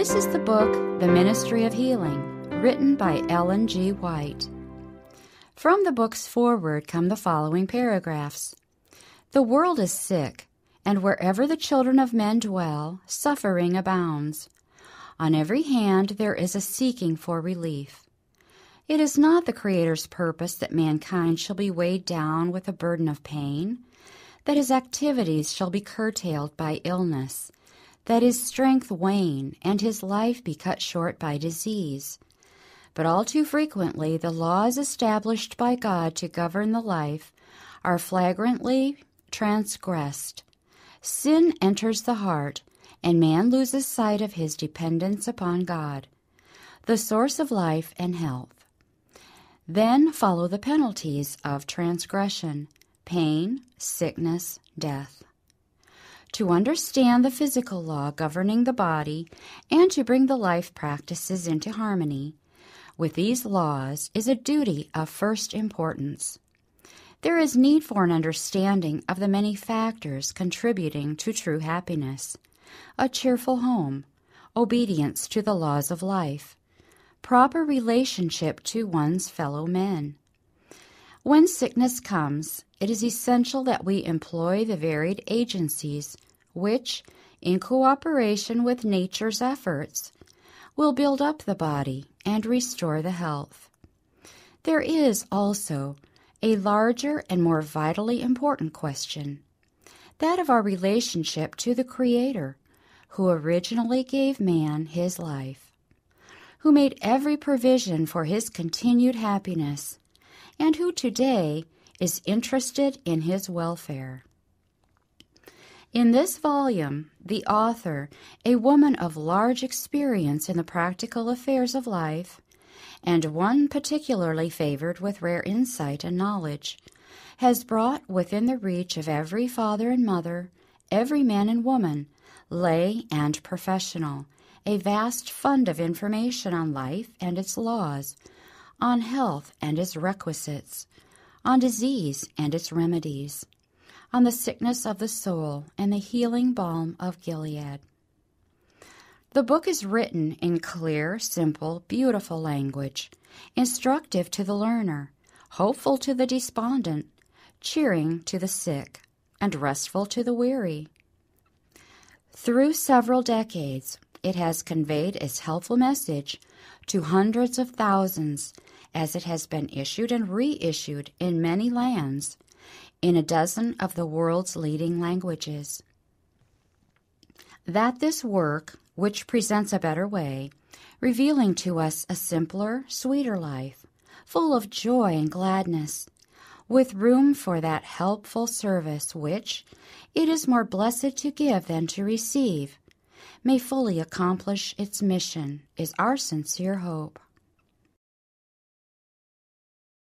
This is the book, The Ministry of Healing, written by Ellen G. White. From the book's foreword come the following paragraphs The world is sick, and wherever the children of men dwell, suffering abounds. On every hand there is a seeking for relief. It is not the Creator's purpose that mankind shall be weighed down with a burden of pain, that his activities shall be curtailed by illness, that his strength wane and his life be cut short by disease. But all too frequently the laws established by God to govern the life are flagrantly transgressed. Sin enters the heart, and man loses sight of his dependence upon God, the source of life and health. Then follow the penalties of transgression pain, sickness, death. To understand the physical law governing the body and to bring the life practices into harmony with these laws is a duty of first importance. There is need for an understanding of the many factors contributing to true happiness a cheerful home, obedience to the laws of life, proper relationship to one's fellow men. When sickness comes, it is essential that we employ the varied agencies which, in cooperation with nature's efforts, will build up the body and restore the health. There is also a larger and more vitally important question that of our relationship to the Creator, who originally gave man his life, who made every provision for his continued happiness, and who today is interested in his welfare. In this volume, the author, a woman of large experience in the practical affairs of life, and one particularly favored with rare insight and knowledge, has brought within the reach of every father and mother, every man and woman, lay and professional, a vast fund of information on life and its laws, on health and its requisites, on disease and its remedies on the sickness of the soul and the healing balm of Gilead. The book is written in clear, simple, beautiful language, instructive to the learner, hopeful to the despondent, cheering to the sick, and restful to the weary. Through several decades, it has conveyed its helpful message to hundreds of thousands as it has been issued and reissued in many lands in a dozen of the world's leading languages. That this work, which presents a better way, revealing to us a simpler, sweeter life, full of joy and gladness, with room for that helpful service which it is more blessed to give than to receive, may fully accomplish its mission, is our sincere hope.